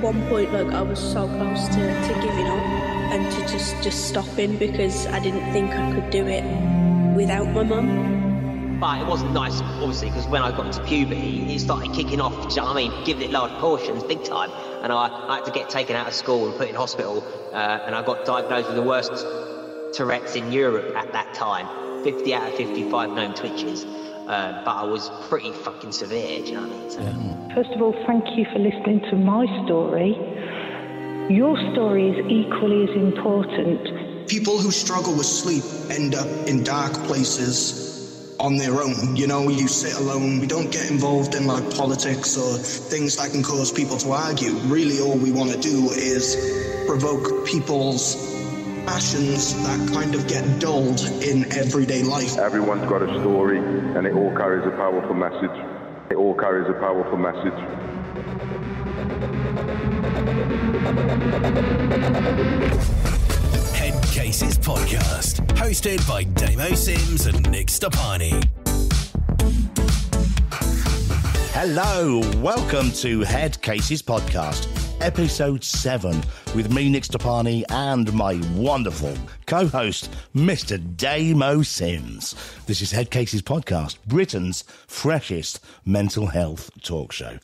one point, like I was so close to, to giving up and to just just stopping because I didn't think I could do it without my mum. But it wasn't nice, obviously, because when I got into puberty, it started kicking off. Do you know I mean? Giving it large portions, big time. And I, I had to get taken out of school and put in hospital. Uh, and I got diagnosed with the worst Tourette's in Europe at that time 50 out of 55 known twitches. Uh, but I was pretty fucking severe, do you know what I mean? So, First of all, thank you for listening to my story. Your story is equally as important. People who struggle with sleep end up in dark places on their own. You know, you sit alone. We don't get involved in like politics or things that can cause people to argue. Really, all we want to do is provoke people's passions that kind of get dulled in everyday life. Everyone's got a story and it all carries a powerful message. It all carries a powerful message. Head Cases Podcast, hosted by Damo Simms and Nick Stoppani. Hello, welcome to Head Cases Podcast, episode 7, with me, Nick Stoppani, and my wonderful co host, Mr. Damo Simms. This is Head Cases Podcast, Britain's freshest mental health talk show.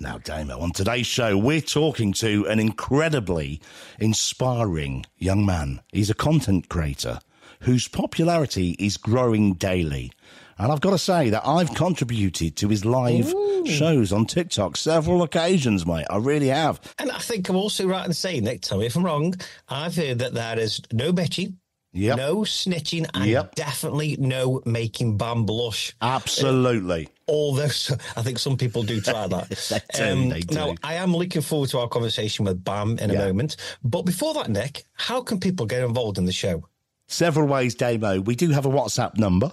Now, Damo, on today's show, we're talking to an incredibly inspiring young man. He's a content creator whose popularity is growing daily. And I've got to say that I've contributed to his live shows on TikTok several occasions, mate. I really have. And I think I'm also right in saying, Nick, tell me if I'm wrong. I've heard that there is no bitching, Yep. no snitching, and Yep. definitely no making Bam blush. Absolutely. Uh, Although so- I think some people do try that. They do, um, they do. Now, I am looking forward to our conversation with Bam in a moment. But before that, Nick, how can people get involved in the show? Several ways, Damo. We do have a WhatsApp number.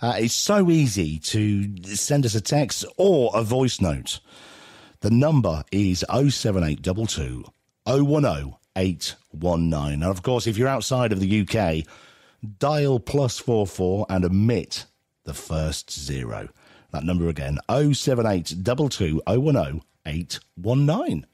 Uh, it's so easy to send us a text or a voice note. The number is 07822 010 819. And of course, if you're outside of the UK, dial plus 44 and omit the first zero. That number again, 07822 010 819.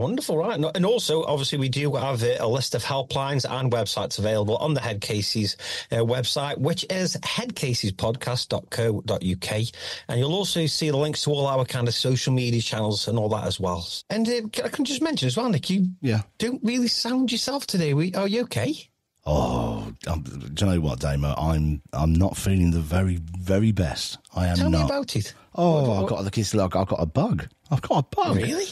Wonderful, right? And also, obviously, we do have uh, a list of helplines and websites available on the Head Cases uh, website, which is headcasespodcast.co.uk. And you'll also see the links to all our kind of social media channels and all that as well. And uh, I can just mention as well, Nick, you Yeah. don't really sound yourself today. We, are you okay? Oh, um, do you know what, Damo? I'm I'm not feeling the very very best. I am Tell not. me about it. oh, I've got the kiss. Like I've got a bug. I've got a bug. Really?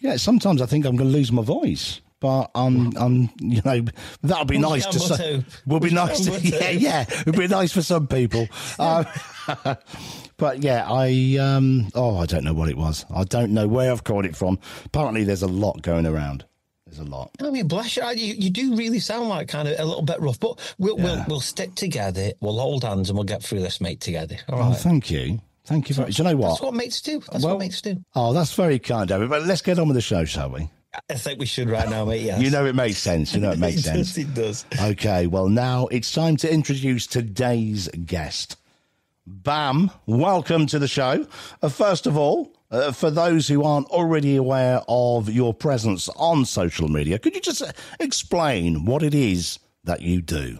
Yeah. Sometimes I think I'm going to lose my voice, but I'm I'm you know that'll be Well, nice to. yeah, uh, will be nice to. Yeah, yeah. It'll be nice for some people. Um, but yeah, I um. Oh, I don't know what it was. I don't know where I've caught it from. Apparently, there's a lot going around. There's a lot. I mean, bless you. You, you do really sound like kind of a little bit rough, but we'll, we'll, we'll stick together. We'll hold hands and we'll get through this, mate, together. All Oh, thank you. Thank you very much. Do you know what? That's what mates do. That's Well- what mates do. Oh, that's very kind, David. But let's get on with the show, shall we? I think we should right now, mate. Yes. You know it makes sense. You know it makes sense. It does. Okay, well, now it's time to introduce today's guest. Bam, welcome to the show. Uh, first of all, uh, for those who aren't already aware of your presence on social media, could you just uh, explain what it is that you do?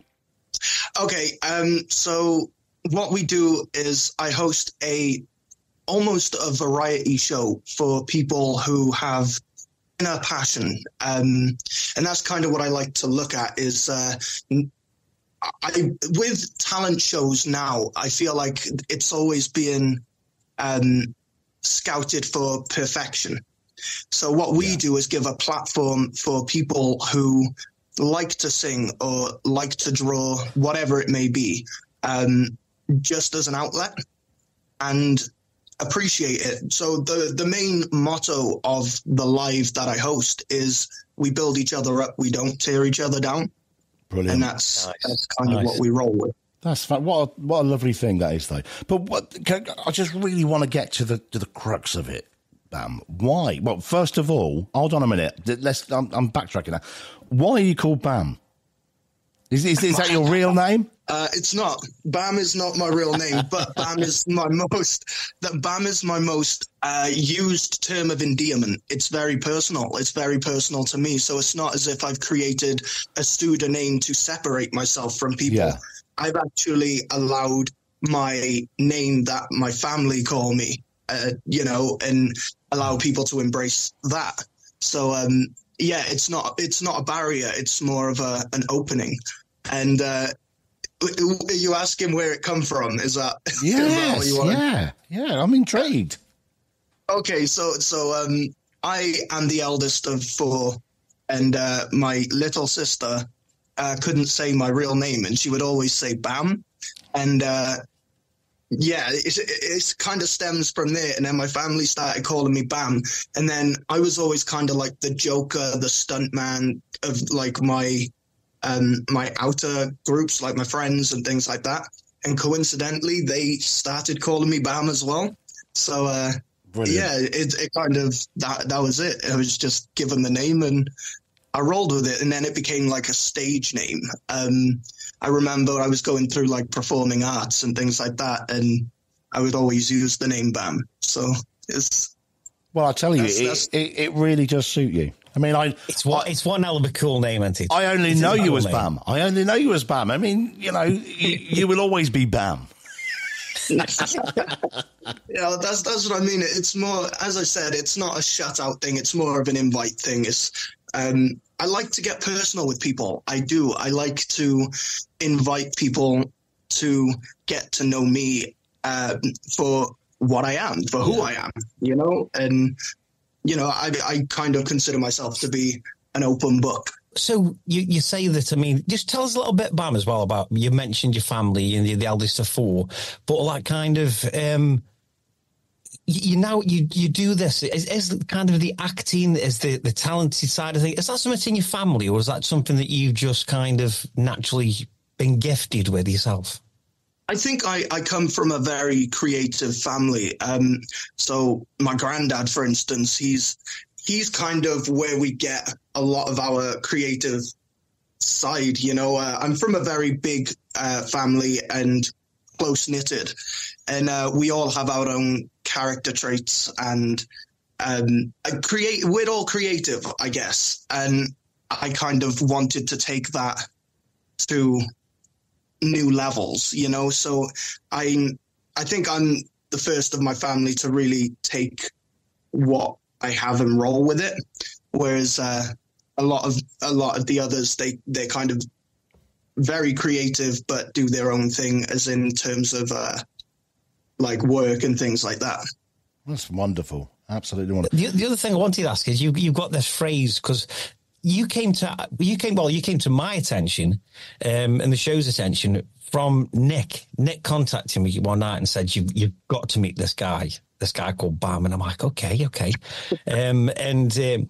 Okay, um, so what we do is I host a almost a variety show for people who have inner passion, um, and that's kind of what I like to look at. Is uh, I with talent shows now, I feel like it's always being um, scouted for perfection. So what we do is give a platform for people who like to sing or like to draw, whatever it may be, um, just as an outlet and appreciate it. So the the main motto of the live that I host is we build each other up, we don't tear each other down. Brilliant. And that's Nice. that's kind of what we roll with. That's fun. What a, what a lovely thing that is, though. But what can, I just really want to get to the to the crux of it. Bam. Why? Well, first of all, hold on a minute. Let's. I'm, I'm backtracking now. Why are you called Bam? Is, is, is that your real name? Uh, it's not. Bam is not my real name, but Bam is my most. That Bam is my most uh, used term of endearment. It's very personal. It's very personal to me. So it's not as if I've created a pseudonym to separate myself from people. Yeah. I've actually allowed my name that my family call me, uh, you know, and allow people to embrace that. So um, yeah, it's not it's not a barrier. It's more of a an opening. And uh, are you asking where it come from? Is that Yes, you want? yeah, yeah. I'm intrigued. Okay, so so um, I am the eldest of four, and uh, my little sister uh, couldn't say my real name, and she would always say Bam, and uh, yeah, it, it kind of stems from there. And then my family started calling me Bam, and then I was always kind of like the joker, the stuntman of like my um, my outer groups, like my friends and things like that. And coincidentally, they started calling me Bam as well. So uh, yeah, it, it kind of that that was it. I was just given the name and I rolled with it, and then it became like a stage name. Um, I remember I was going through like performing arts and things like that, and I would always use the name Bam. So it's Well, I tell you, That's- it, that's- it, it really does suit you. I mean, I It's one. It's one hell of a cool name, isn't it? I only It's know you cool as name. Bam. I only know you as Bam. I mean, you know, you, you will always be Bam. yeah, that's that's what I mean. It's more, as I said, it's not a shutout thing. It's more of an invite thing. It's um, I like to get personal with people. I do. I like to invite people to get to know me uh, for what I am, for who I am. You know, and you know, I I kind of consider myself to be an open book. So you, you say that, I mean, just tell us a little bit, Bam, as well about, you mentioned your family and you're the eldest of four, but like kind of, um, you, now, you, you do this, is, is kind of the acting, is the, the talented side of things, is that something in your family or is that something that you've just kind of naturally been gifted with yourself? I think I, I come from a very creative family. Um, so my granddad, for instance, he's he's kind of where we get a lot of our creative side. You know, uh, I'm from a very big uh, family and close knitted, and uh, we all have our own character traits and um, I create. We're all creative, I guess, and I kind of wanted to take that to new levels, you know. So I I think I'm the first of my family to really take what I have and roll with it. Whereas uh, a lot of a lot of the others they they're kind of very creative but do their own thing as in terms of uh, like work and things like that. That's wonderful. Absolutely wonderful. The, the other thing I wanted to ask is you you've got this phrase because you came to you came well you came to my attention um, and the show's attention from Nick. Nick contacted me one night and said you you've got to meet this guy, this guy called Bam, and I'm like okay okay, um, and um,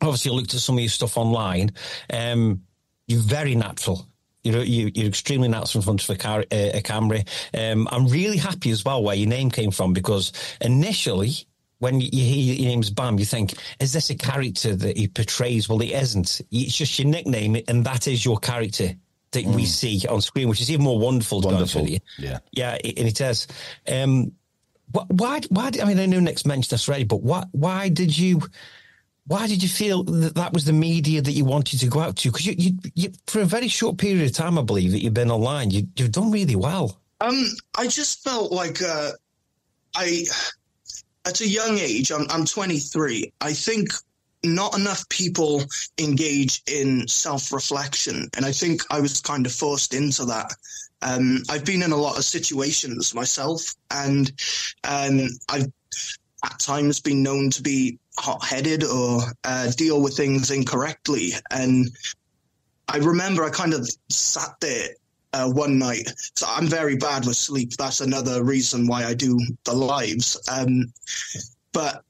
obviously I looked at some of your stuff online. Um, you're very natural. You're, you, you're extremely natural in front of a, car, uh, a camera. Um, I'm really happy as well where your name came from because initially, when you hear your name's Bam, you think, is this a character that he portrays? Well, it isn't. It's just your nickname, and that is your character that we see on screen, which is even more wonderful. To be honest Wonderful. you. Yeah. yeah, it- and it is. Um, wh- why? Why? I mean, I know Nick's mentioned this already, but why? Why did you? Why did you feel that that was the media that you wanted to go out to? Because you, you, you, for a very short period of time, I believe that you've been online. You, you've done really well. Um, I just felt like uh, I, at a young age, I'm, I'm 23. I think not enough people engage in self reflection. And I think I was kind of forced into that. Um, I've been in a lot of situations myself, and um, I've at times been known to be hot headed or uh, deal with things incorrectly. And I remember I kind of sat there uh, one night. So I'm very bad with sleep. That's another reason why I do the lives. Um, but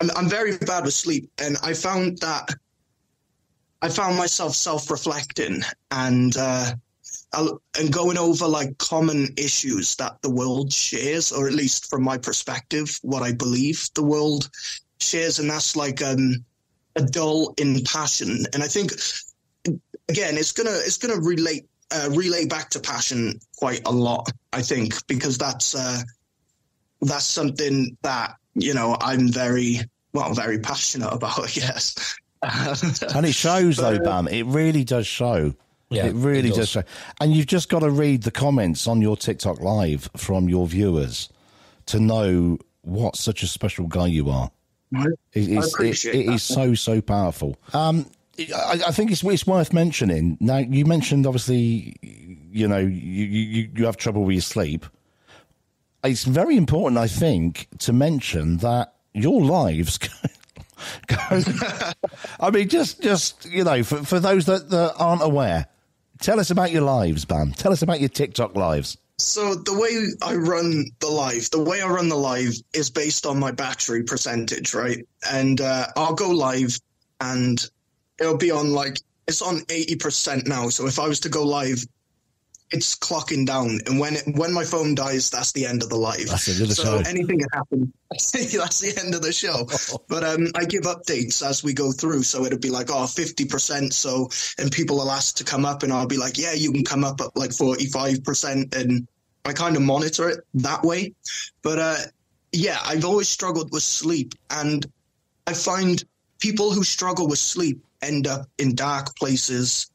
I'm, I'm very bad with sleep, and I found that I found myself self-reflecting and uh, and going over like common issues that the world shares, or at least from my perspective, what I believe the world shares, and that's like um, a dull in passion. And I think again, it's gonna it's gonna relate uh, relay back to passion quite a lot. I think because that's uh, that's something that you know I'm very well very passionate about. I guess. and it shows though, Bam. It really does show. Yeah, it really it does. does. show. And you've just got to read the comments on your TikTok live from your viewers to know what such a special guy you are. I It is, it, appreciate it that. is so so powerful. Um, I, I think it's it's worth mentioning. Now you mentioned obviously, you know, you, you you have trouble with your sleep. It's very important, I think, to mention that your lives I mean, just just you know, for for those that, that aren't aware, tell us about your lives, Bam. Tell us about your TikTok lives. So the way I run the live, the way I run the live is based on my battery percentage, right? And uh, I'll go live, and it'll be on like it's on eighty percent now. So if I was to go live, it's clocking down, and when it, when my phone dies, that's the end of the live. That's the end of the so show. anything can happen. that's the end of the show. But um, I give updates as we go through, so it'll be like oh 50 percent. So and people will ask to come up, and I'll be like, yeah, you can come up at like forty five percent, and I kind of monitor it that way. But uh, yeah, I've always struggled with sleep, and I find people who struggle with sleep end up in dark places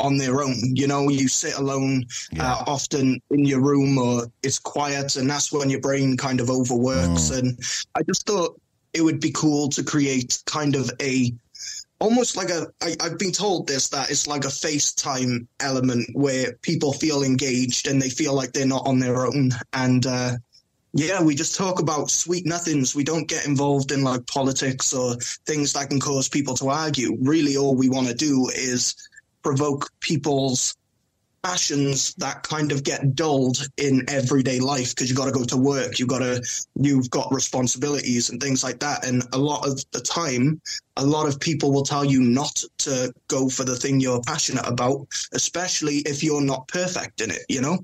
on their own. You know, you sit alone uh, often in your room or it's quiet, and that's when your brain kind of overworks. And I just thought it would be cool to create kind of a almost like a I, I've been told this that it's like a FaceTime element where people feel engaged and they feel like they're not on their own. And uh, yeah, we just talk about sweet nothings. We don't get involved in like politics or things that can cause people to argue. Really, all we want to do is provoke people's passions that kind of get dulled in everyday life because you got to go to work you got to you've got responsibilities and things like that. And a lot of the time a lot of people will tell you not to go for the thing you're passionate about especially if you're not perfect in it you know?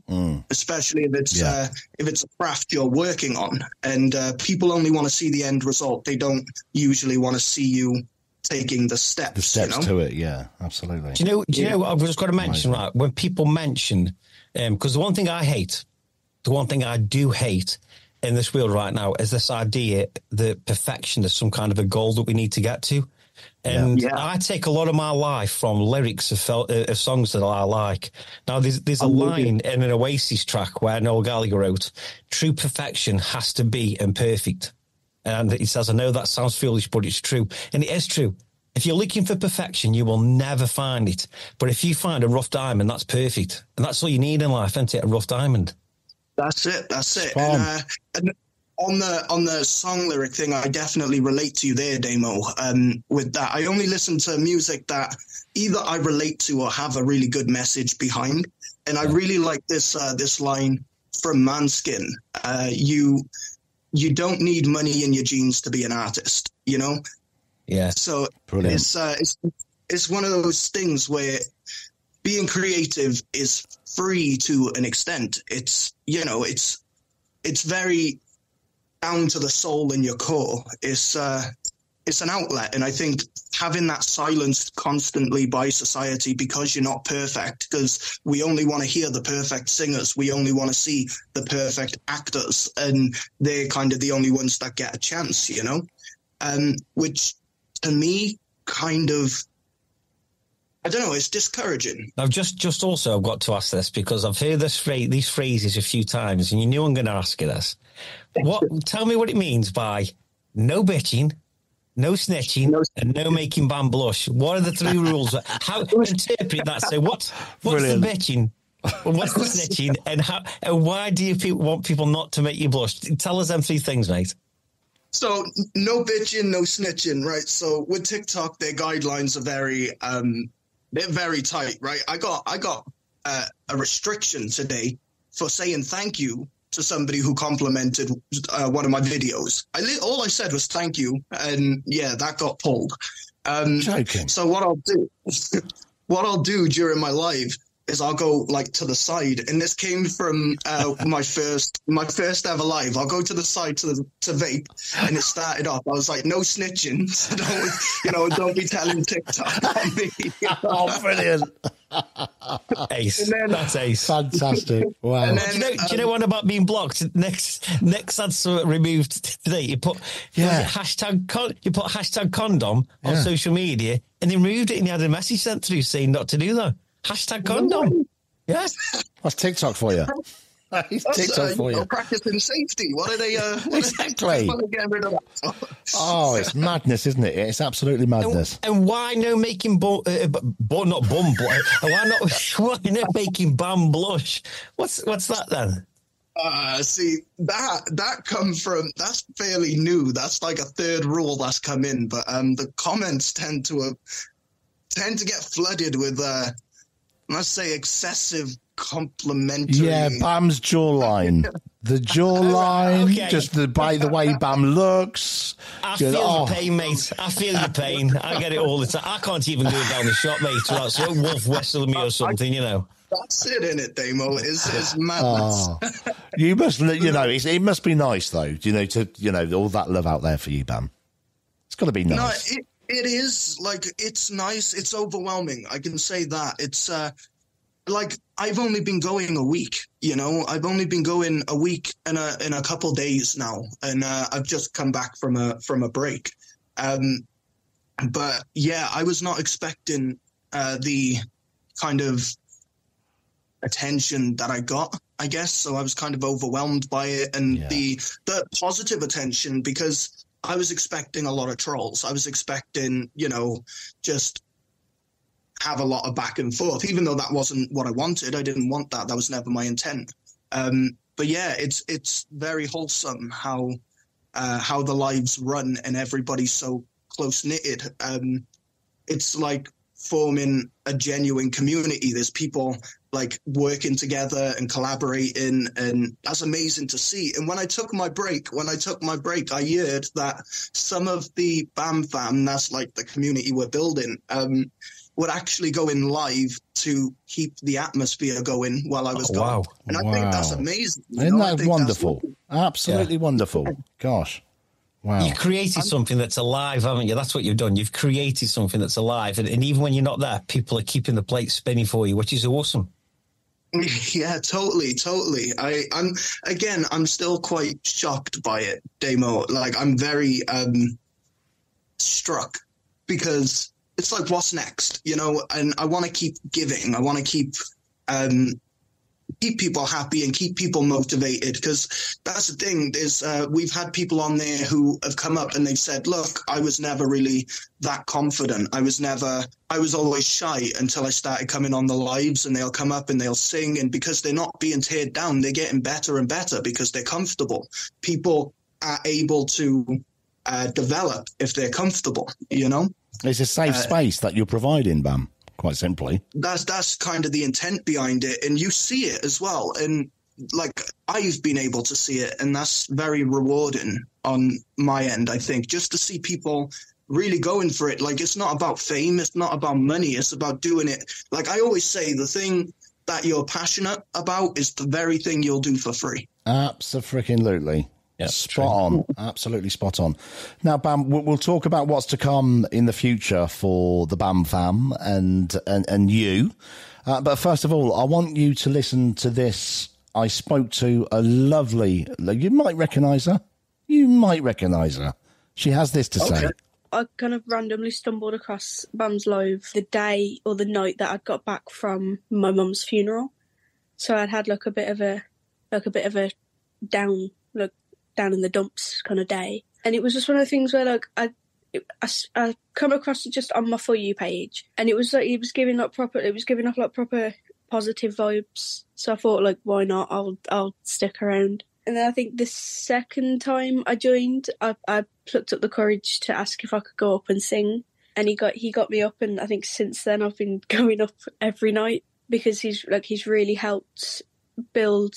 Especially if it's Yeah. uh, if it's a craft you're working on. And uh, people only want to see the end result. They don't usually want to see you taking the steps The steps you know? to it, yeah, absolutely. Do you know? Do you know? I've just got to mention right when people mention because the one thing I hate, the one thing I do hate in this world right now is this idea that perfection is some kind of a goal that we need to get to. And Yeah. I take a lot of my life from lyrics of, fel- uh, of songs that I like. Now, there's there's a line in an Oasis track where Noel Gallagher wrote, "True perfection has to be imperfect." And he says, I know that sounds foolish, but it's true. And it is true. If you're looking for perfection, you will never find it. But if you find a rough diamond, that's perfect. And that's all you need in life, isn't it? A rough diamond. That's it. That's it. On. And, uh, and on the on the song lyric thing, I definitely relate to you there, Damo. Um, with that, I only listen to music that either I relate to or have a really good message behind. And I really like this uh, this line from Manskin. Uh, you you don't need money in your jeans to be an artist. You know. Yeah. So Brilliant. it's uh, it's it's one of those things where being creative is free to an extent. It's you know it's it's very down to the soul in your core. It's uh, it's an outlet, and I think having that silenced constantly by society because you're not perfect, because we only want to hear the perfect singers, we only want to see the perfect actors, and they're kind of the only ones that get a chance, you know. Um, which to me kind of I don't know, it's discouraging. I've just just also got to ask this because I've heard this phrase, these phrases a few times, and you knew I'm going to ask you this. What? tell me what it means by no bitching, no snitching, No- and no making Bam blush. What are the three rules? How interpret that? So what? What's Brilliant. the bitching? What's the snitching? And how? And why do you pe- want people not to make you blush? Tell us them three things, mate. So no bitching, no snitching, right? So with TikTok, their guidelines are very um they're very tight, right? I got I got uh, a restriction today for saying thank you to somebody who complimented uh, one of my videos. I li- all I said was thank you, and yeah, that got pulled. Um, Joking. So what I'll do, what I'll do during my live is I'll go like to the side, and this came from uh, my first my first ever live. I'll go to the side to the to vape, and it started off. I was like, no snitching, so don't you know, don't be telling TikTok on me. Oh, brilliant. ace. Then- That's ace. Fantastic. Wow. And Do you then, know? do you know um, one about being blocked? Next, next had something removed today. You put Yeah. hashtag con, you put hashtag condom on Yeah. social media, and they removed it, and you had a message sent through saying not to do that. Hashtag condom. Yes. That's TikTok for you. It's That's, uh, for you know, practicing safety. What are they? Uh, what Exactly. what are they getting rid of that? Oh, it's madness, isn't it? It's absolutely madness. and why no making bum, uh, bu- bu- not bum blush? why not? Why not making bum blush? What's what's that then? Uh, see that that come from that's fairly new. That's like a third rule that's come in, but um, the comments tend to uh, tend to get flooded with uh, let's say excessive complimentary. Yeah, Bam's jawline. The jawline, Okay. just the by the way Bam looks. I Good- feel oh, your pain, mate. I feel your pain. I get it all the time. I can't even go down the shop, mate, without some wolf wrestling me or something, you know. That's it in it, Damo. Is is madness. oh. you must, you know, it's, it must be nice though. You know, to you know all that love out there for you, Bam. It's got to be No, nice. it, it is like it's nice. It's overwhelming. I can say that. It's uh like I've only been going a week, you know. I've only been going a week and a in a couple days now, and uh, I've just come back from a from a break. Um, but yeah, I was not expecting uh, the kind of attention that I got. I guess so. I was kind of overwhelmed by it, and Yeah. the the positive attention because I was expecting a lot of trolls. I was expecting, you know, just have a lot of back and forth, even though that wasn't what I wanted. I didn't want that. That was never my intent. Um, but yeah, it's it's very wholesome how uh, how the lives run and everybody's so close knitted. Um, it's like forming a genuine community. There's people like working together and collaborating, and that's amazing to see. And when I took my break, when I took my break, I heard that some of the BAM fam, that's like the community we're building, um, would actually go in live to keep the atmosphere going while I was Oh, gone. wow. And I think that's amazing. you Isn't know? That wonderful? Absolutely wonderful. Gosh. Wow. You created something that's alive, haven't you? That's what you've done. You've created something that's alive. And, and even when you're not there, people are keeping the plate spinning for you, which is awesome. Yeah, totally, totally. I, I'm again, I'm still quite shocked by it, Demo. Like I'm very um struck because it's like what's next, you know, and I want to keep giving. I want to keep um keep people happy and keep people motivated because that's the thing is uh, we've had people on there who have come up and they've said look i was never really that confident. I was never i was always shy until i started coming on the lives and they'll come up and they'll sing and because they're not being teared down they're getting better and better because they're comfortable. People are able to uh, develop if they're comfortable you know It's a safe Uh, space that you're providing, Bam. Quite simply. that's that's kind of the intent behind it and you see it as well and like i've been able to see it and that's very rewarding on my end i think just to see people really going for it like it's not about fame it's not about money it's about doing it like i always say the thing that you're passionate about is the very thing you'll do for free Absolutely. Yeah, spot on. Absolutely spot on. Now, Bam, we'll, we'll talk about what's to come in the future for the Bam fam and and, and you. Uh, but first of all, I want you to listen to this. I spoke to a lovely. You might recognise her. You might recognise her. She has this to say. I kind of randomly stumbled across Bam's Live the day or the night that I'd got back from my mum's funeral. So I'd had like a bit of a like a bit of a down like down in the dumps kind of day, and it was just one of the things where like I, I come across it just on my for you page, and it was like it was giving up proper. It was giving off like proper positive vibes. So I thought like, why not? I'll I'll stick around. And then I think the second time I joined, I, I plucked up the courage to ask if I could go up and sing, and he got he got me up, and I think since then I've been going up every night because he's like he's really helped build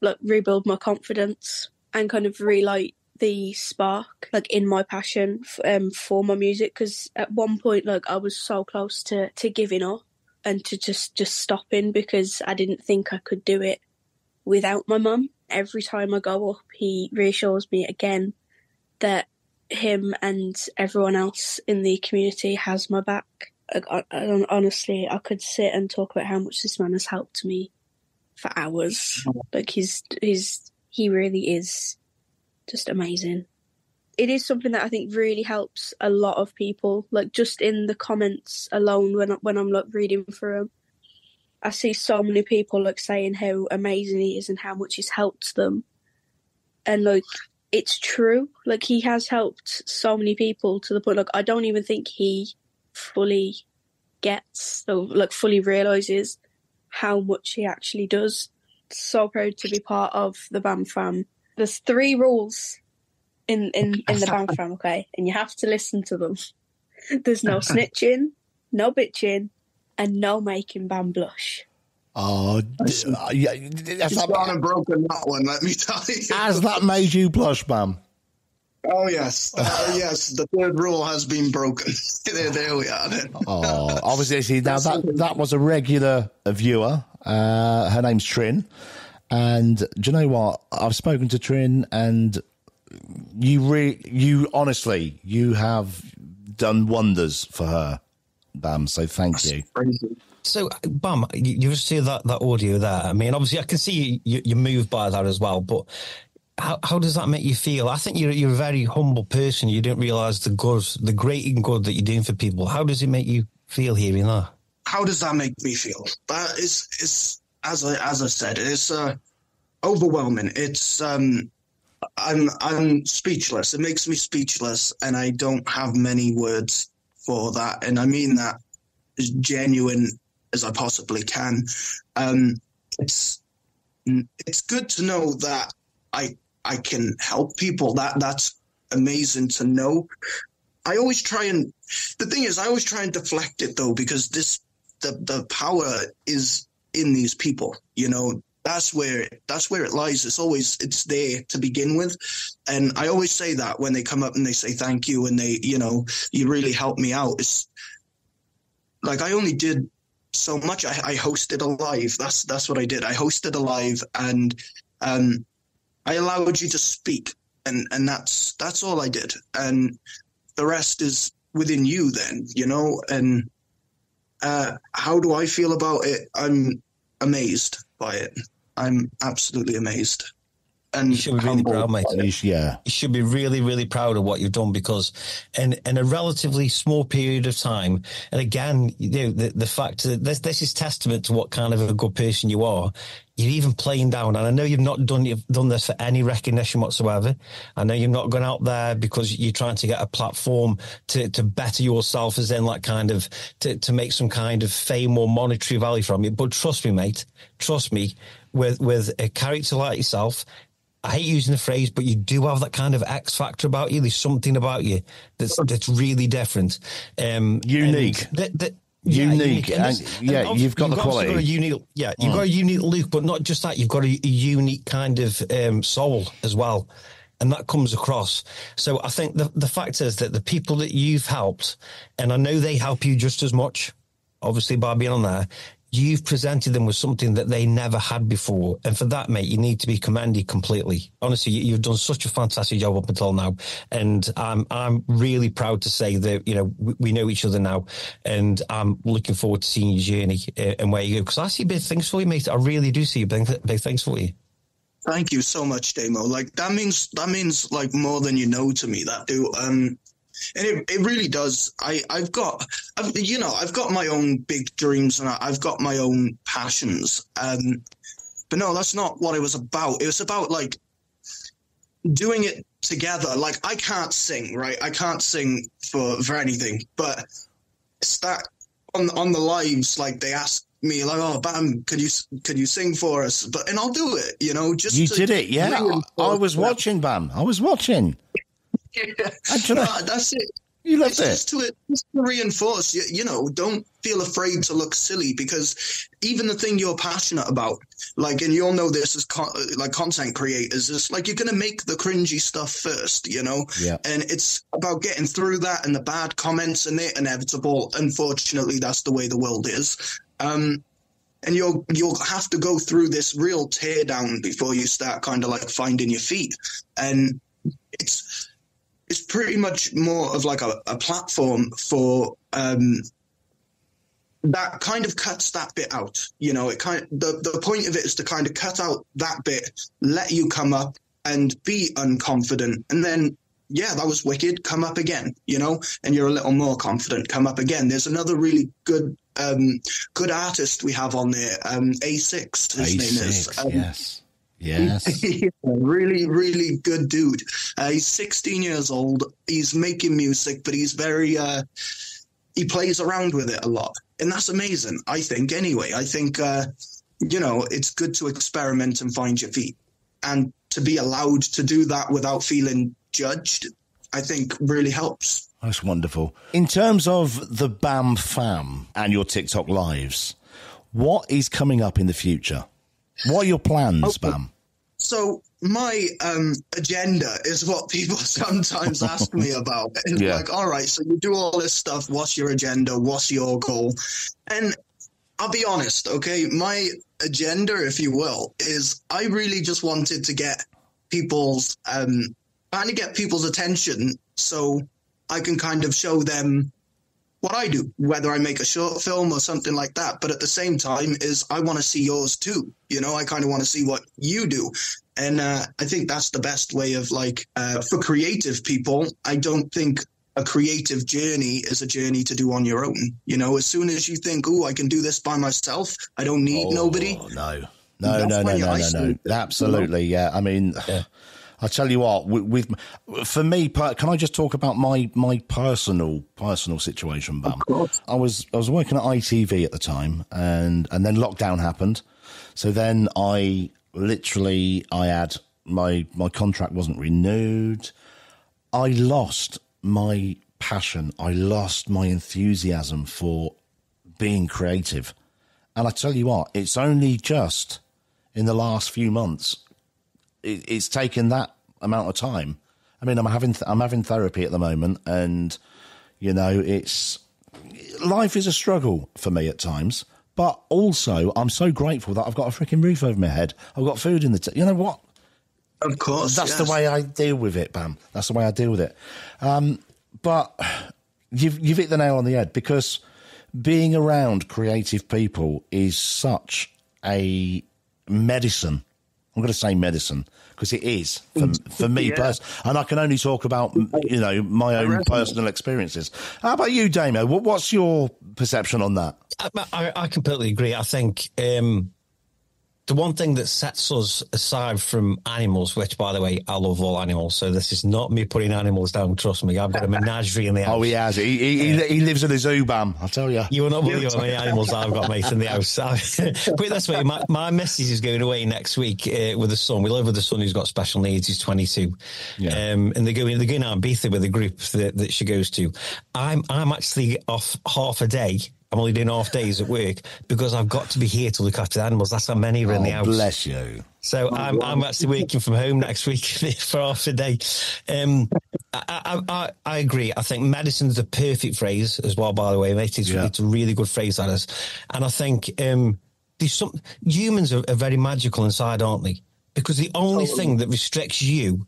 like rebuild my confidence and kind of relight the spark like in my passion f- um, for my music because at one point like I was so close to to giving up and to just just stopping because I didn't think I could do it without my mum. Every time I go up, he reassures me again that him and everyone else in the community has my back I, I, I, honestly, I could sit and talk about how much this man has helped me for hours. Like he's he's he really is just amazing. It is something that I think really helps a lot of people. Like just in the comments alone, when when I'm like reading through them, I see so many people like saying how amazing he is and how much he's helped them, and like it's true. Like he has helped so many people to the point like I don't even think he fully gets or like fully realizes how much he actually does. So proud to be part of the BAM fam. There's three rules in in in the BAM fam, okay, and you have to listen to them. There's no snitching, no bitching, and no making BAM blush. Oh, uh, yeah, that's He's gone and broken that one. Let me tell you. Has that made you blush, Bam? Oh yes, uh, yes. The third rule has been broken. there, there we are. Then. oh, obviously, see now that that was a regular viewer. Uh, her name's Trin, and do you know what? I've spoken to Trin, and you re- you honestly, you have done wonders for her, Bam. So thank That's you. Crazy. So, Bam, you, you see that, that audio there. I mean, obviously, I can see you, you moved by that as well, but how, how does that make you feel? I think you're you're a very humble person. You didn't realize the good, the great and good that you're doing for people. How does it make you feel hearing that? How does that make me feel? That is is as I as I said, it's uh, overwhelming. It's um, I'm I'm speechless. It makes me speechless, and I don't have many words for that. And I mean that as genuine as I possibly can. Um, it's it's good to know that I I can help people. That that's amazing to know. I always try and the thing is I always try and deflect it though because this the the power is in these people. You know that's where that's where it lies. It's always it's there to begin with, and I always say that when they come up and they say thank you and they you know you really helped me out. It's like I only did so much. I, I hosted a live. That's that's what I did. I hosted a live and um, I allowed you to speak, and and that's that's all I did. And the rest is within you. Then you know. And uh, how do I feel about it? I'm amazed by it. I'm absolutely amazed and you should be really proud, mate. Yeah, you should be really, really proud of what you've done because, in in a relatively small period of time, and again, you know, the the fact that this this is testament to what kind of a good person you are. You're even playing down, and I know you've not done you've done this for any recognition whatsoever. I know you've not gone out there because you're trying to get a platform to to better yourself, as in like kind of to to make some kind of fame or monetary value from it. But trust me, mate, trust me, with with a character like yourself, I hate using the phrase, but you do have that kind of X factor about you. There's something about you that's that's really different, um, unique. That, that, yeah, unique, and, and, yeah, and you've got you've the quality. Got a unique, yeah, you've mm. got a unique look, but not just that. You've got a, a unique kind of um, soul as well, and that comes across. So I think the the fact is that the people that you've helped, and I know they help you just as much, obviously by being on there you've presented them with something that they never had before. And for that, mate, you need to be commended completely. Honestly, you've done such a fantastic job up until now. And I'm, I'm really proud to say that, you know, we, know each other now. And I'm looking forward to seeing your journey uh, and where you go. Because I see big things for you, mate. I really do see big, big things for you. Thank you so much, Damo. Like that means that means like more than you know to me. That do. Um, and it, it really does. I I've got I've, you know I've got my own big dreams and I've got my own passions. Um, but no, that's not what it was about. It was about like doing it together. Like I can't sing, right? I can't sing for for anything, but it's that on on the lives. Like they ask me, like, "Oh, Bam, could you could you sing for us?" But and I'll do it. You know, just you did it. Yeah, I was watching, Bam. I was watching no, that's it. You love it's it. Just to, just to reinforce, you, you know, don't feel afraid to look silly because even the thing you're passionate about, like, and you'll know this as con- like content creators, is like you're going to make the cringy stuff first, you know? Yeah. And it's about getting through that and the bad comments and they're inevitable. Unfortunately, that's the way the world is. Um, and you'll you'll have to go through this real teardown before you start kind of like finding your feet. And it's it's pretty much more of like a, a platform for um, that kind of cuts that bit out. You know, it kind of, the the point of it is to kind of cut out that bit, let you come up and be unconfident, and then yeah, that was wicked. Come up again, you know, and you're a little more confident. Come up again. There's another really good um, good artist we have on there, um, A6. His A6, name is. Um, yes. Yes. He's a really, really good dude. Uh, he's 16 years old. He's making music, but he's very, uh, he plays around with it a lot. And that's amazing, I think, anyway. I think, uh, you know, it's good to experiment and find your feet. And to be allowed to do that without feeling judged, I think really helps. That's wonderful. In terms of the BAM fam and your TikTok lives, what is coming up in the future? What are your plans, Okay. BAM? So my um, agenda is what people sometimes ask me about. It's Yeah. like, all right, so you do all this stuff. What's your agenda? What's your goal? And I'll be honest, okay, my agenda, if you will, is I really just wanted to get people's um, trying to get people's attention so I can kind of show them what I do, whether I make a short film or something like that. But at the same time, is I want to see yours too. You know, I kind of want to see what you do, and uh, I think that's the best way of like uh, for creative people. I don't think a creative journey is a journey to do on your own. You know, as soon as you think, "Oh, I can do this by myself. I don't need nobody." Oh, no. No, That's no, no, no, no, no. know? Absolutely, yeah. I mean, I tell you what, with, with for me, can I just talk about my my personal personal situation, Bam? I was I was working at ITV at the time, and and then lockdown happened. So then I literally I had my my contract wasn't renewed. I lost my passion. I lost my enthusiasm for being creative. And I tell you what, it's only just in the last few months, it, it's taken that amount of time. I mean, I'm having I'm having therapy at the moment, and you know, it's life is a struggle for me at times. But also, I'm so grateful that I've got a freaking roof over my head. I've got food in the. T- you know what? Of course, That's yes. the way I deal with it, Bam. That's the way I deal with it. Um, but you've you've hit the nail on the head because being around creative people is such a medicine. I'm going to say medicine because it is for, for me Yeah. personally, and I can only talk about you know my own personal experiences. How about you, Damo? What's your perception on that? I, I, I completely agree. I think um, the one thing that sets us aside from animals, which, by the way, I love all animals, so this is not me putting animals down. Trust me, I've got a menagerie in the house. Oh, he has. He he, he, he lives in a zoo, Bam. I'll tell you. You will not believe how many animals I've got, mate, in the house. Put it this way, my, my missus is going away next week uh, with a son. We live with a son who's got special needs. He's 22. Yeah. Um, and they're going, they're going out Ibiza with a group that, that she goes to. I'm, I'm actually off half a day. I'm only doing half days at work because I've got to be here to look after the animals. That's how many are in the Oh, house. bless you. So I'm I'm actually working from home next week for half a day. Um, I, I, I, agree. I think medicine's the perfect phrase as well. By the way, mate, it's, Yeah. it's a really good phrase that is. And I think um, there's some humans are, are very magical inside, aren't they? Because the only thing that restricts you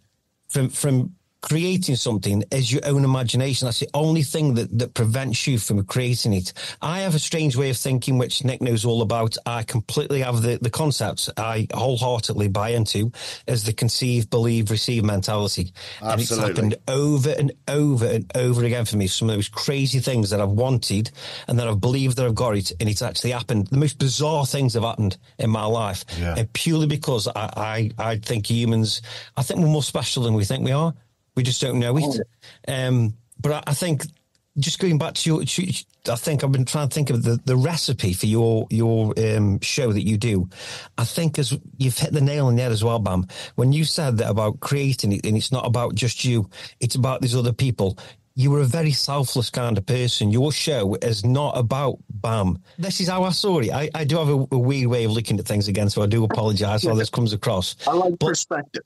from from creating something is your own imagination. That's the only thing that, that prevents you from creating it. I have a strange way of thinking, which Nick knows all about. I completely have the, the concepts I wholeheartedly buy into as the conceive, believe, receive mentality. Absolutely. And it's happened over and over and over again for me. Some of those crazy things that I've wanted and that I've believed that I've got it and it's actually happened. The most bizarre things have happened in my life. Yeah. And purely because I, I, I think humans, I think we're more special than we think we are. We just don't know it. Um, but I, I think just going back to your, I think I've been trying to think of the, the recipe for your your um, show that you do. I think as you've hit the nail on the head as well, Bam. When you said that about creating it, and it's not about just you, it's about these other people. You were a very selfless kind of person. Your show is not about Bam. This is how I saw it. I, I do have a, a weird way of looking at things again, so I do apologise how this comes across. I like But- perspective.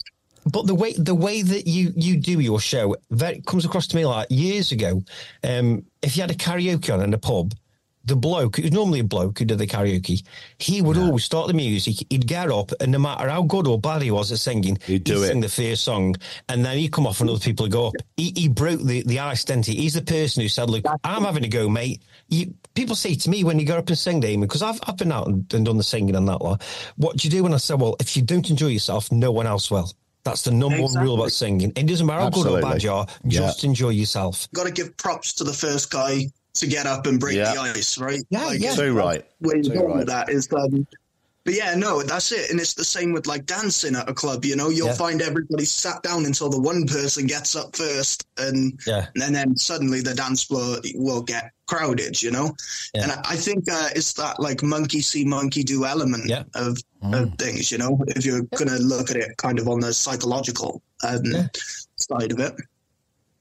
But the way the way that you you do your show very comes across to me like years ago. Um, if you had a karaoke on in a pub, the bloke, who's normally a bloke who did the karaoke, he would always start the music. He'd get up, and no matter how good or bad he was at singing, He'd do it. sing the first song, and then he'd come off and other people would go up. He, he broke the, the ice, didn't he? He's the person who said, Look, I'm having a go, mate. You, people say to me when you go up and sing, Damon, because I've, I've been out and, and done the singing and that lot, what do you do? And I said, Well, if you don't enjoy yourself, no one else will. That's the number one rule about singing. It doesn't matter how good or bad you are, Yeah. just enjoy yourself. Got to give props to the first guy to get up and break Yeah. the ice, right? Yeah, yeah. Too right. where you're Too going right. with that is um but yeah no that's it and it's the same with like dancing at a club you know you'll Yeah. find everybody sat down until the one person gets up first and Yeah. and then suddenly the dance floor will get crowded you know Yeah. and I, think uh, it's that like monkey see monkey do element Yeah. of, Mm. of things you know if you're gonna look at it kind of on the psychological um, side of it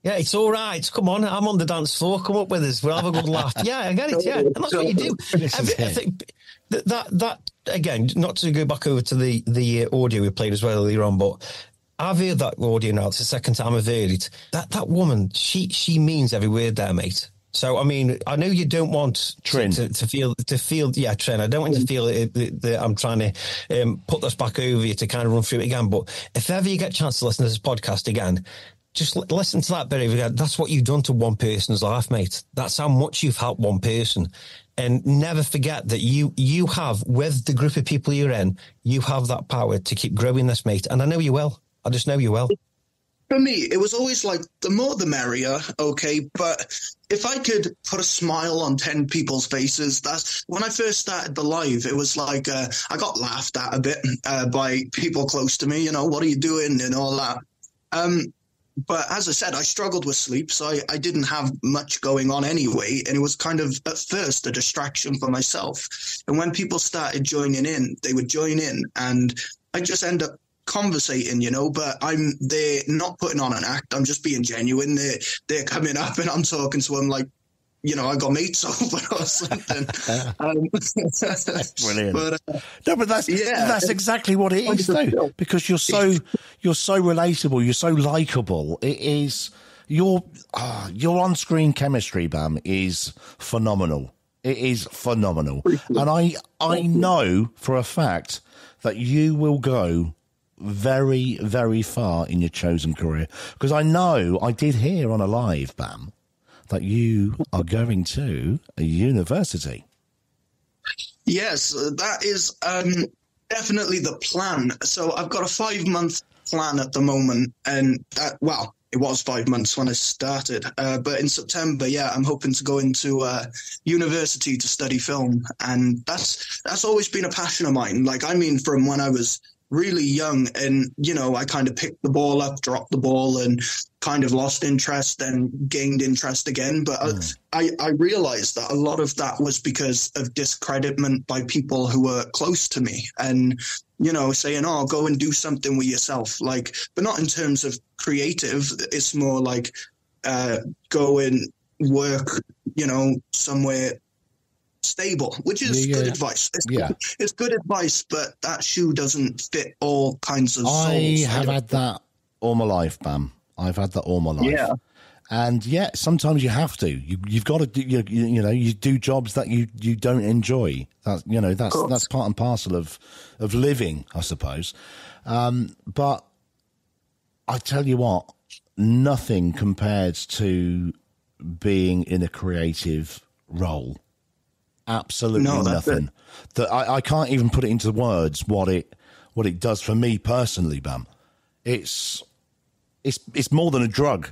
Yeah, it's all right. Come on, I'm on the dance floor. Come up with us. We'll have a good laugh. Yeah, I get it. Yeah, and that's what you do. Every- I think that, that that again, not to go back over to the the uh, audio we played as well earlier on, but I've heard that audio now. It's the second time I've heard it. That that woman, she she means every word there, mate. So I mean, I know you don't want Trin. to, to feel to feel yeah, Trin. I don't want you to feel that, that I'm trying to um, put this back over you to kind of run through it again. But if ever you get a chance to listen to this podcast again, just li- listen to that bit of it. That's what you've done to one person's life, mate. That's how much you've helped one person. And never forget that you you have with the group of people you're in, you have that power to keep growing this, mate. And I know you will. I just know you will. for me, it was always like the more the merrier, okay. But if I could put a smile on 10 people's faces, that's when I first started the live, it was like uh, I got laughed at a bit uh, by people close to me, you know, what are you doing and all that. Um, but as I said, I struggled with sleep, so I, I didn't have much going on anyway. And it was kind of at first a distraction for myself. And when people started joining in, they would join in, and I just end up conversating, you know, but I'm they're not putting on an act. I'm just being genuine. They they're coming up and I'm talking to them like, you know, I got mates over or something. um, Brilliant. But uh, No, but that's Yeah. that's exactly what it is, though, because you're so you're so relatable, you're so likable. It is your ah, your on-screen chemistry, Bam, is phenomenal. It is phenomenal, and I I know for a fact that you will go very very far in your chosen career because I know I did hear on a live, Bam, that you are going to a university. Yes, that is um, definitely the plan. So I've got a five month plan at the moment, and that, well, it was five months when I started. Uh, but in September, yeah, I'm hoping to go into uh, university to study film, and that's that's always been a passion of mine. Like I mean, from when I was really young, and you know, I kind of picked the ball up, dropped the ball, and kind of lost interest, and gained interest again. But uh, I, I realized that a lot of that was because of discreditment by people who were close to me and, you know, saying, oh, go and do something with yourself. Like, but not in terms of creative. It's more like, uh, go and work, you know, somewhere stable, which is Yeah, good yeah. advice. It's, Yeah. it's good advice, but that shoe doesn't fit all kinds of souls. I have had that all my life, Bam. I've had that all my life. Yeah. And yeah, sometimes you have to. You, you've got to do. You, you, know, you do jobs that you, you don't enjoy. That's you know that's that's part and parcel of of living, I suppose. Um, but I tell you what, nothing compared to being in a creative role. Absolutely No, nothing. That I, I can't even put it into words what it what it does for me personally, Bam. It's it's it's more than a drug.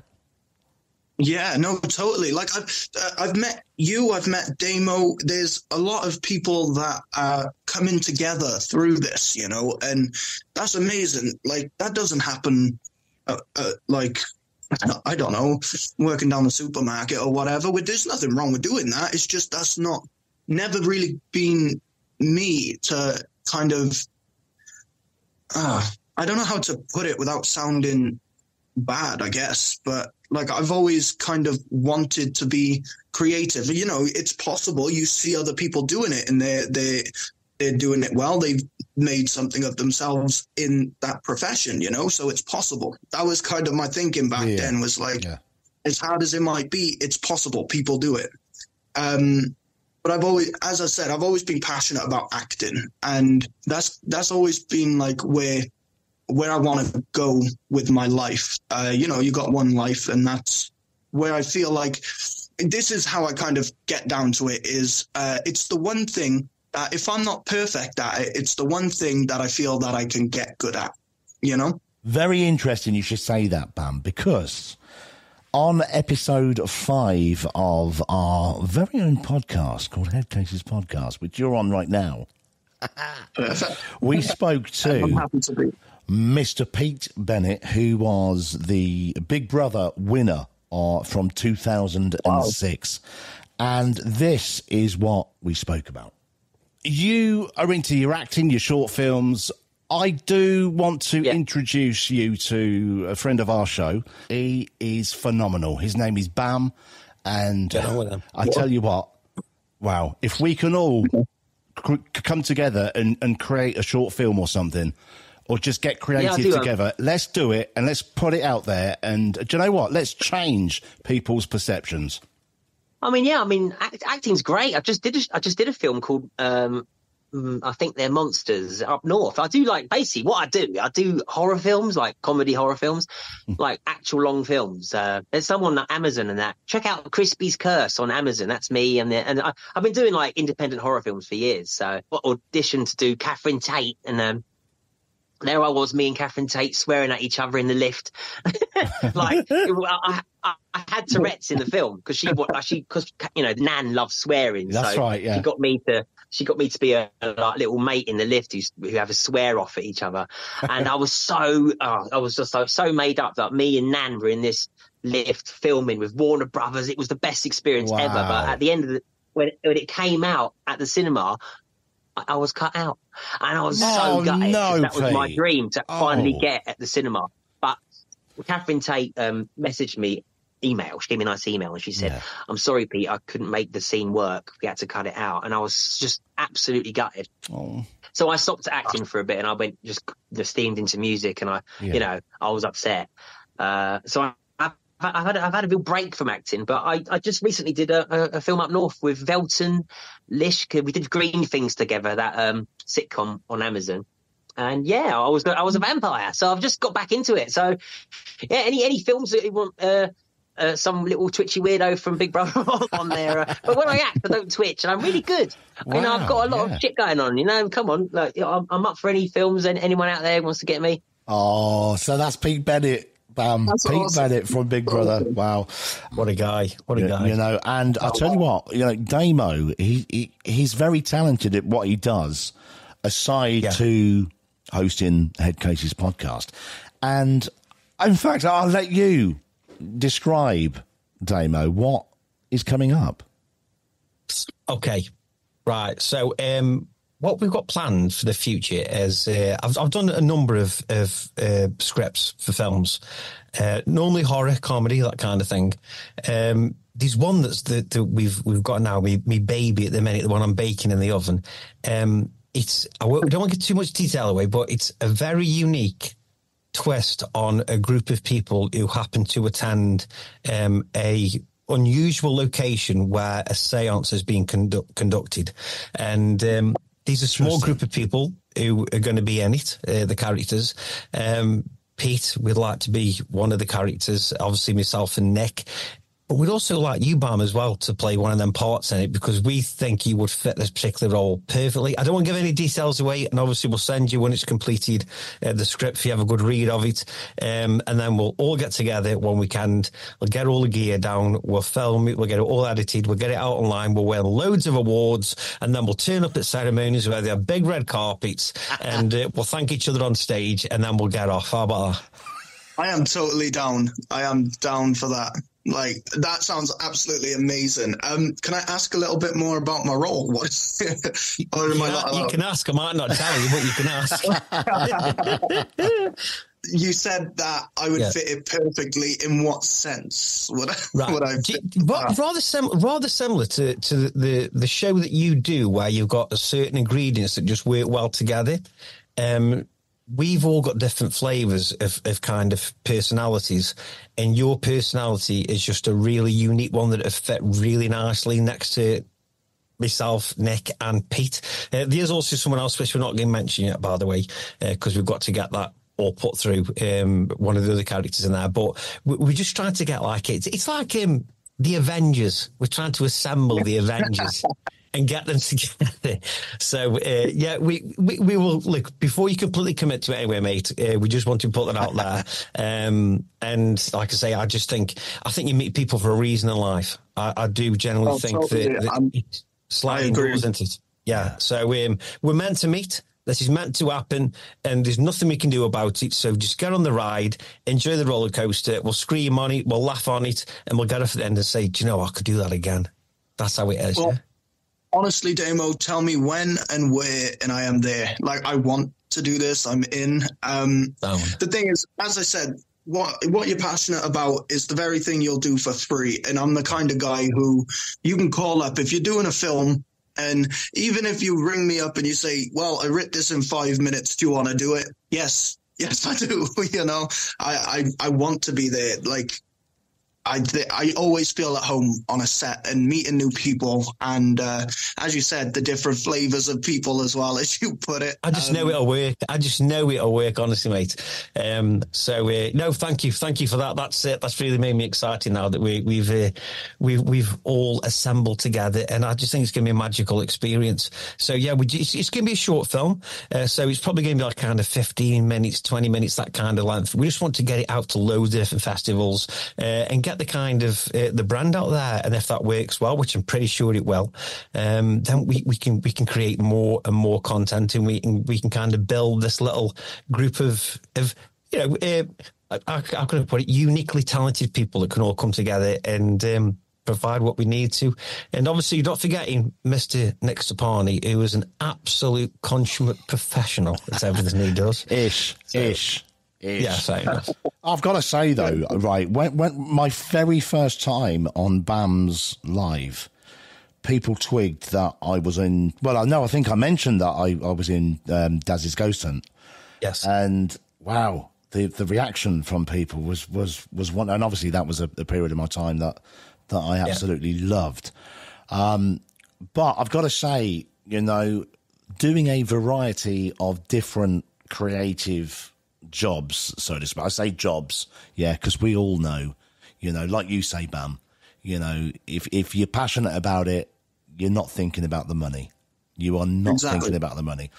Yeah, no, totally. Like I've uh, I've met you, I've met Damo. There's a lot of people that are coming together through this, you know, and that's amazing. Like that doesn't happen. Uh, uh, like I don't know, working down the supermarket or whatever. There's nothing wrong with doing that. It's just that's not never really been me to kind of. Uh, I don't know how to put it without sounding bad, I guess, but like I've always kind of wanted to be creative. You know, it's possible. You see other people doing it, and they they they're doing it well. They've made something of themselves in that profession. You know, so it's possible. That was kind of my thinking back Yeah. then. Was like, Yeah. as hard as it might be, it's possible. People do it. Um, but I've always, as I said, I've always been passionate about acting, and that's that's always been like where where I want to go with my life. Uh, you know, you got one life, and that's where I feel like this is how I kind of get down to it. Is uh, it's the one thing that if I'm not perfect at it, it's the one thing that I feel that I can get good at. You know. Very interesting you should say that, Bam, because on episode five of our very own podcast called Head Cases Podcast, which you're on right now, we spoke to to. Mr. Pete Bennett, who was the Big Brother winner uh, from 2006. And this is what we spoke about. You are into your acting, your short films. I do want to Yeah. introduce you to a friend of our show. He is phenomenal. His name is Bam. And Get on with him. I tell you what, wow, if we can all c- come together and, and create a short film or something, or just get creative do, um, together, let's do it and let's put it out there. And do you know what? Let's change people's perceptions. I mean, yeah, I mean, act, acting's great. I just did a, I just did a film called um, mm, I think they're monsters up north. I do like basically what I do. I do horror films, like comedy horror films, like actual long films. Uh, there's someone on Amazon and that. Check out Crispy's Curse on Amazon. That's me. And the, and I, I've been doing like independent horror films for years. So I auditioned to do Catherine Tate and um, there I was, me and Catherine Tate swearing at each other in the lift. like I, I, I had Tourette's in the film because she, what she, because you know, Nan loves swearing. That's so right, yeah. She got me to, she got me to be a, like, little mate in the lift who's, who have a swear off at each other. And I was so, oh, I was just so, so made up that me and Nan were in this lift filming with Warner Brothers. It was the best experience ever. But at the end of the, when, when it came out at the cinema, I, I was cut out, and I was Oh, so gutted. no, that was my dream to finally Oh. get at the cinema. But Catherine Tate um, messaged me email. She gave me a nice email, and she said, Yeah. "I'm sorry, Pete, I couldn't make the scene work. We had to cut it out." And I was just absolutely gutted. Oh, So I stopped acting for a bit, and I went just just steamed into music, and I, Yeah. you know, I was upset. Uh, so I. I've, I've had a, I've had a real break from acting, but I, I just recently did a, a, a film up north with Velton Lish. We did Green Things together, that um, sitcom on Amazon, and yeah, I was I was a vampire, so I've just got back into it. So yeah, any any films that you want, uh, uh, some little twitchy weirdo from Big Brother on there. Uh, but when I act, I don't twitch, and I'm really good. you know, I've got a lot yeah. of shit going on. You know, come on, like, you know, I'm, I'm up for any films. And anyone out there wants to get me? oh, so that's Pete Bennett. Bam, That's Pete awesome. Bennett from Big Brother. Wow. What a guy. What a You- guy. You know, and I'll tell you what, you know, Damo, he, he he's very talented at what he does, aside Yeah. to hosting Head Cases podcast. And in fact, I'll let you describe Damo what is coming up. Okay, right. So, um, what we've got planned for the future is uh, I've, I've done a number of of uh, scripts for films, uh, normally horror, comedy, that kind of thing. Um, there's one that's the, the we've we've got now. Me, me baby at the minute, the one I'm baking in the oven. Um, it's I don't want to get too much detail away, but it's a very unique twist on a group of people who happen to attend um, a unusual location where a séance is being condu- conducted. And um, these are a small group of people who are going to be in it uh, the characters. Um, Pete would like to be one of the characters. Obviously myself and Nick but we'd also like you, Bam, as well, to play one of them parts in it because we think you would fit this particular role perfectly. I don't want to give any details away, and obviously we'll send you when it's completed uh, the script if you have a good read of it, um, and then we'll all get together when we can. We'll get all the gear down, we'll film it, we'll get it all edited, we'll get it out online, we'll win loads of awards, and then we'll turn up at ceremonies where there are big red carpets, and uh, we'll thank each other on stage, and then we'll get off. How about that? I am totally down. I am down for that. Like that sounds absolutely amazing. Um, can I ask a little bit more about my role? What? or am I Yeah, not you can ask. I might not tell you, but you can ask. You said that I would Yeah. fit it perfectly. In what sense would I? Right. Would I Do- fit ra- rather sim- rather similar to, to the, the show that you do, where you've got a certain ingredients that just work well together. Um, we've all got different flavors of, of kind of personalities, and your personality is just a really unique one that fit really nicely next to myself, Nick, and Pete. Uh, there's also someone else which we're not going to mention yet, by the way, because we've got to get that all put through um, one of the other characters in there. But we, we're just trying to get like it. It's like um, the Avengers. We're trying to assemble the Avengers. and get them together. So uh, yeah, we, we we will look before you completely commit to it anyway, mate. Uh, we just want to put that out there. Um, and like I say, I just think I think you meet people for a reason in life. I, I do generally Oh, think totally. that, that sliding doors, isn't it? Yeah. So um, we're meant to meet. This is meant to happen, and there's nothing we can do about it. So just get on the ride, enjoy the roller coaster. We'll scream on it, we'll laugh on it, and we'll get off at the end and say, "Do you know I could do that again?" That's how it is. Well, yeah? Honestly, Damo, tell me when and where, and I am there. Like I want to do this. I'm in. Um, the thing is, as I said, what what you're passionate about is the very thing you'll do for free. And I'm the kind of guy who you can call up if you're doing a film. And even if you ring me up and you say, "Well, I writ this in five minutes. Do you want to do it?" Yes, yes, I do. you know, I, I I want to be there. Like I th- I always feel at home on a set and meeting new people, and uh, as you said, the different flavors of people as well, as you put it. I just Um, know it'll work. I just know it'll work, honestly, mate. Um, so uh, no, thank you, thank you for that. That's it. That's really made me excited now that we, we've uh, we've we've all assembled together, and I just think it's going to be a magical experience. So yeah, we, it's, it's going to be a short film, uh, so it's probably going to be like kind of fifteen minutes, twenty minutes, that kind of length. We just want to get it out to loads of different festivals uh, and get the kind of uh, the brand out there. And if that works well, which I'm pretty sure it will, um, then we, we can we can create more and more content, and we can we can kind of build this little group of of you know. Uh, I, I could put it uniquely talented people that can all come together and um, provide what we need to. And obviously, you're not forgetting Mr. Nick Stoppani, who is an absolute consummate professional at everything he does. Ish, ish, ish. Yeah, fair enough. I've got to say though, right, when, when my very first time on BAM's live, people twigged that I was in. Well, I know I think I mentioned that I, I was in um, Daz's Ghost Hunt, Yes. and wow, the the reaction from people was was was one, and obviously that was a, a period of my time that that I absolutely loved. Um, but I've got to say, you know, doing a variety of different creative jobs, so to speak. I say jobs, yeah, because we all know, you know, like you say, Bam, you know, if if you're passionate about it, you're not thinking about the money. You are not Exactly. thinking about the money.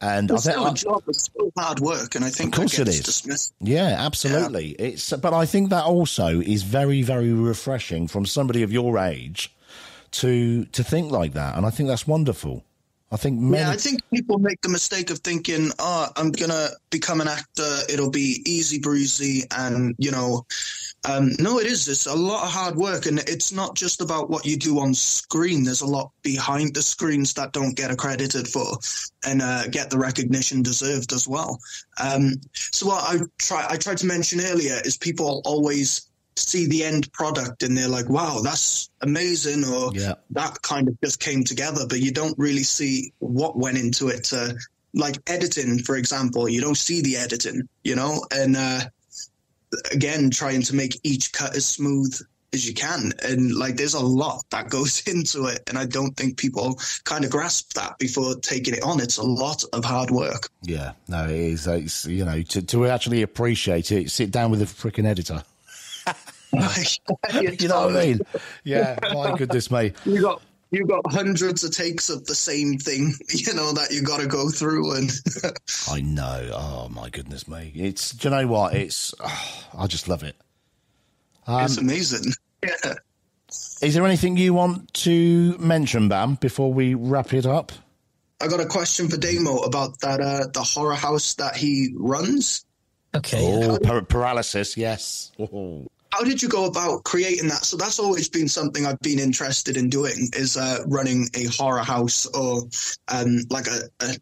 And It's I think still a job. It's still hard work, and I think Of course it is. dismissed. yeah, absolutely. It's but I think that also is very very refreshing from somebody of your age to to think like that, and I think that's wonderful. I think many. Yeah, I think people make the mistake of thinking, "Oh, I'm gonna become an actor. It'll be easy breezy," and you know, um, no, it is. It's a lot of hard work, and it's not just about what you do on screen. There's a lot behind the screens that don't get accredited for and uh, get the recognition deserved as well. Um, so what I try, I tried to mention earlier is people always see the end product and they're like, "Wow, that's amazing," or Yeah. that kind of just came together, but you don't really see what went into it. To, like editing, for example, you don't see the editing, you know, and uh, again, trying to make each cut as smooth as you can, and like there's a lot that goes into it, and I don't think people kind of grasp that before taking it on. It's a lot of hard work. Yeah, no, it is. It's you know to to actually appreciate it, sit down with a freaking editor. You know what I mean? Yeah, my goodness me. You got you got hundreds of takes of the same thing, you know, that you got to go through, and I know. Oh my goodness me. It's. Do you know what? It's. oh, I just love it. it's amazing. Yeah. Is there anything you want to mention, Bam, before we wrap it up? I got a question for Damo about that uh, the horror house that he runs. Okay. Oh, par- paralysis. Yes. Oh. How did you go about creating that? So that's always been something I've been interested in doing is uh, running a horror house or um, like a, a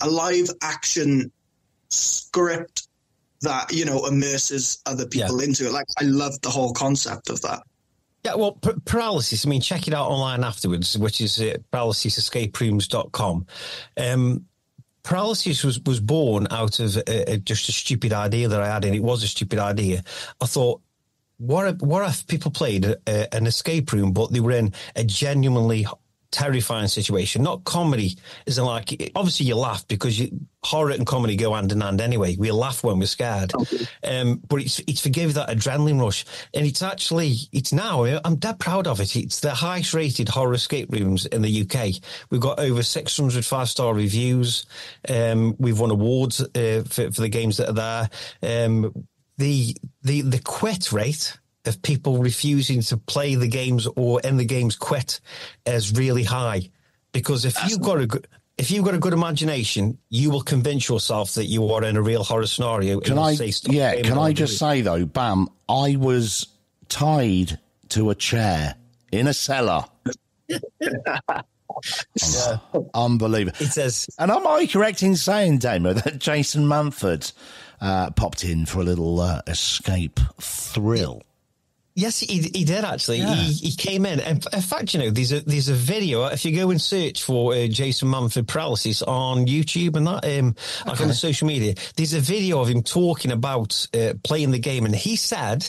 a live action script that you know immerses other people into it. Like I love the whole concept of that. Yeah, well, p- paralysis. I mean, check it out online afterwards, which is uh, paralysisescaperooms.com. Um, paralysis was, was born out of uh, just a stupid idea that I had, and it was a stupid idea. I thought, what if, what if people played a, a, an escape room, but they were in a genuinely terrifying situation, not comedy. Isn't like obviously you laugh because you, horror and comedy go hand in hand anyway. We laugh when we're scared, um, but it's it's to give that adrenaline rush, and it's actually it's now I'm dead proud of it. It's the highest rated horror escape rooms in the UK. We've got over 600 five star reviews. Um, we've won awards uh, for, for the games that are there. Um, the the the quit rate of people refusing to play the games or end the games quit is really high because if you've got a good if you've got a good imagination, you will convince yourself that you are in a real horror scenario. Can I? Yeah. Can I just say though, Bam? I was tied to a chair in a cellar. Unbelievable. It says, and am I correct in saying, Damo, that Jason Manford uh, popped in for a little uh, escape thrill? Yes, he, he did actually. Yeah. He, he came in. In, in fact, you know, there's a there's a video. If you go and search for uh, Jason Manford paralysis on YouTube and that, um, okay. like on the social media, there's a video of him talking about uh, playing the game, and he said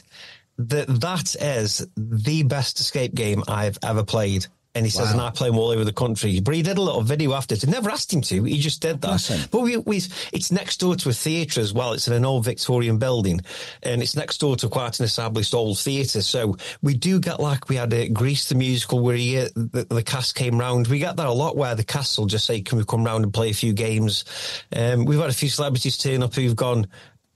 that that is the best escape game I've ever played. And he says, wow. and I play him all over the country. But he did a little video after it. I never asked him to. He just did that. But we, we, it's next door to a theatre as well. It's in an old Victorian building. And it's next door to quite an established old theatre. So we do get like we had a Grease the musical where he, the, the, cast came round. We get that a lot where the cast will just say, can we come round and play a few games? Um, we've had a few celebrities turn up who've gone,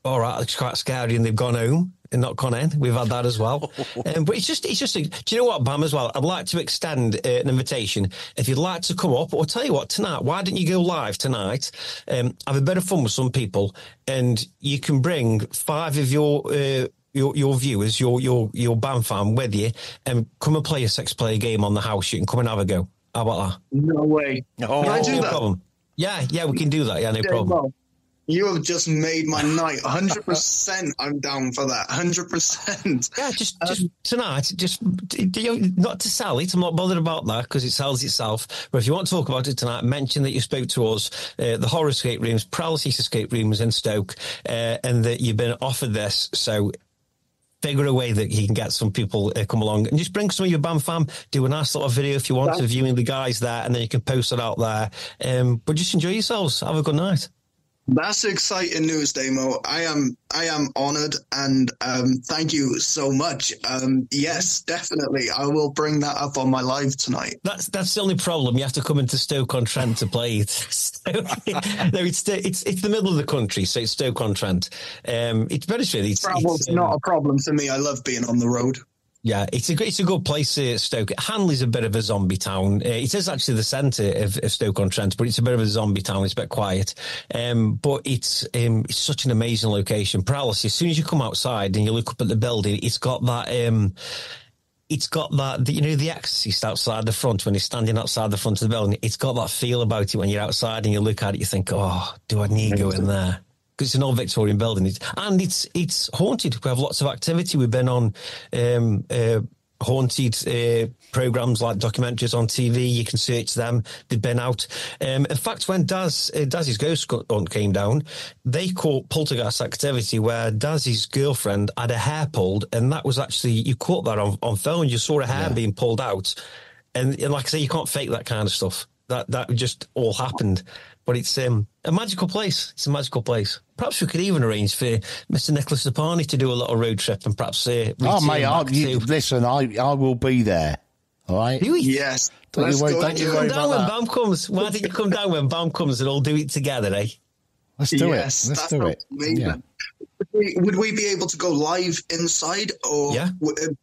all right, it's quite scary and they've gone home not gone in. We've had that as well. um, but it's just, it's just, a, do you know what, Bam, as well? I'd like to extend uh, an invitation. If you'd like to come up, or tell you what, tonight, why don't you go live tonight? Um, have a bit of fun with some people, and you can bring five of your, uh, your, your viewers, your, your, your band fan with you, and come and play a six player game on the house. You can come and have a go. How about that? No way. Oh, can I do no that? Problem. Yeah, yeah, we can do that. Yeah, no Yeah, problem. Well, You have just made my night. 100% I'm down for that. 100%. Yeah, just just tonight, just you not to sell it. I'm not bothered about that because it sells itself. But if you want to talk about it tonight, mention that you spoke to us, uh, the horror escape rooms, paralysis escape rooms in Stoke, uh, and that you've been offered this. So figure a way that he can get some people uh, come along and just bring some of your Bam fam. Do a nice little video if you want to viewing the guys there, and then you can post it out there. Um, but just enjoy yourselves. Have a good night. That's exciting news, Damo. I am I am honored and um, thank you so much. Um, yes, definitely. I will bring that up on my live tonight. That's that's the only problem. You have to come into Stoke on Trent to play it. So, no, it's it's it's the middle of the country, so it's Stoke on Trent. Um, it's very really it's, Travel's it's, um, not a problem for me. I love being on the road. Yeah, it's a good- it's a good place, uh, Stoke. Hanley's a bit of a zombie town. Uh, it is actually the centre of, of Stoke on Trent, but it's a bit of a zombie town. It's a bit quiet, um, but it's um, it's such an amazing location. Paralysis. As soon as you come outside and you look up at the building, it's got that. Um, it's got that, you know, the exorcist outside the front when he's standing outside the front of the building. It's got that feel about it when you're outside and you look at it, you think, oh, do I need to go in there? Because it's an old Victorian building, it's, and it's it's haunted. We have lots of activity. We've been on um, uh, haunted uh, programs like documentaries on TV. You can search them. They've been out. Um, in fact, when Daz uh, Daz's ghost hunt came down, they caught poltergeist activity where Daz's girlfriend had a hair pulled, and that was actually you caught that on on film. You saw a hair being pulled out, and, and like I say, you can't fake that kind of stuff. That that just all happened. But it's um, a magical place. It's a magical place. Perhaps we could even arrange for Mr. Nicholas Stoppani to do a little road trip and perhaps. Uh, Oh, return mate, I, you, listen, I, I will be there. All right. Do we? Yes. Don't you Let's worry- go don't you do worry. Come about down when that. Bam comes. Why don't you come down when Bam comes and all do it together, eh? Let's do yes, it. Let's that do it. Yeah. Would we, would we be able to go live inside, or Yeah.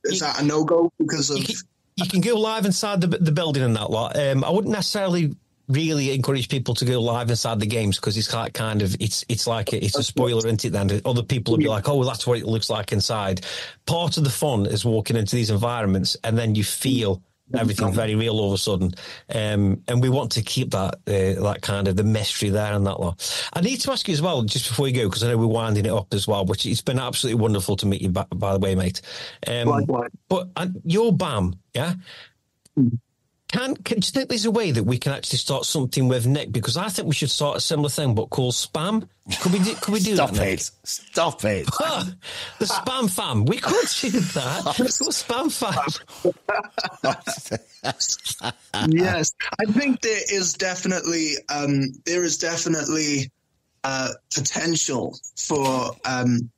is that a no go because of? You can, you can go live inside the, the building and that lot. Um, I wouldn't necessarily really encourage people to go live inside the games because it's like kind of it's it's like a, it's a spoiler, isn't it? Then other people will be like, "Oh, well, that's what it looks like inside." Part of the fun is walking into these environments and then you feel everything very real all of a sudden. Um, and we want to keep that uh, that kind of the mystery there and that lot. I need to ask you as well, just before you go, because I know we're winding it up as well, which it's been absolutely wonderful to meet you, by, by the way, mate. Um, Likewise. but uh, your BAM, yeah? Can, can do you think there's a way that we can actually start something with Nick? Because I think we should start a similar thing, but called spam. Could we do? Could we do Stop that? Nick? it. Stop it. the spam fam. We could do that. spam fam. yes, I think there is definitely um, there is definitely uh, potential for um,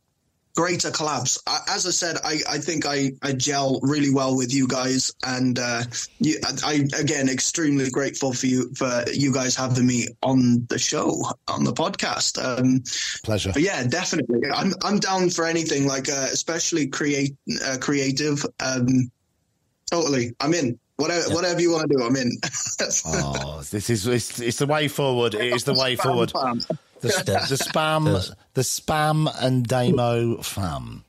greater collabs. I, as I said, I, I think I, I gel really well with you guys, and uh, you, I again extremely grateful for you for you guys having me on the show on the podcast. Um, Pleasure. but yeah, definitely, I'm I'm down for anything like uh, especially create uh, creative. Um, totally, I'm in. Whatever, whatever you want to do, I'm in. Oh, this is it's, it's the way forward. It is the way forward. The, the spam, the spam and Damo fam.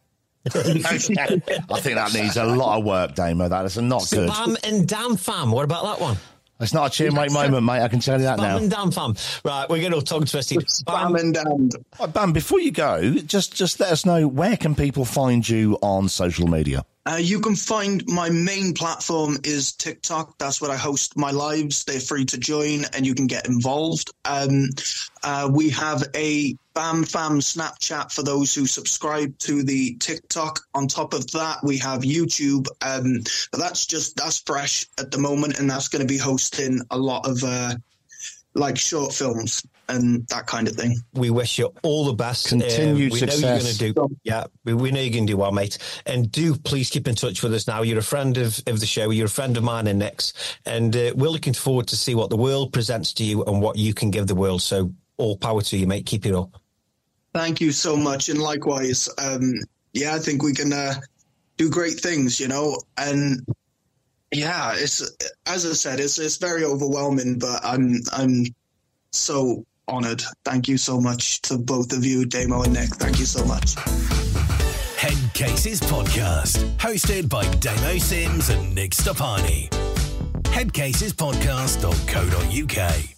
I think that needs a lot of work, Damo. That is not good. Spam and damn fam. What about that one? It's not a cheer mate moment, mate. I can tell you that Spam now. and damn fam. Right, we're going to talk tongue twisted. Spam and damned. Right, Bam, before you go, just just let us know where can people find you on social media. Uh, you can find my main platform is TikTok. That's where I host my lives. They're free to join and you can get involved. Um, uh, we have a Bam Fam Snapchat for those who subscribe to the TikTok. On top of that, we have YouTube. Um, but that's just, that's fresh at the moment. And that's going to be hosting a lot of, uh, like short films and that kind of thing. We wish you all the best. Um, Continued we know you're going to do. Yeah, we, we know you're going to do well, mate. And do please keep in touch with us now. You're a friend of, of the show. You're a friend of mine and Nick's, and uh, we're looking forward to see what the world presents to you and what you can give the world. So all power to you, mate. Keep it up. Thank you so much, and likewise. Um, yeah, I think we can uh, do great things, you know. And yeah, it's as I said, it's it's very overwhelming, but I'm I'm so honored. Thank you so much to both of you, Damo and Nick. Thank you so much. Head Cases Podcast, hosted by Damo Simms and Nick Stoppani. Headcasespodcast.co.uk.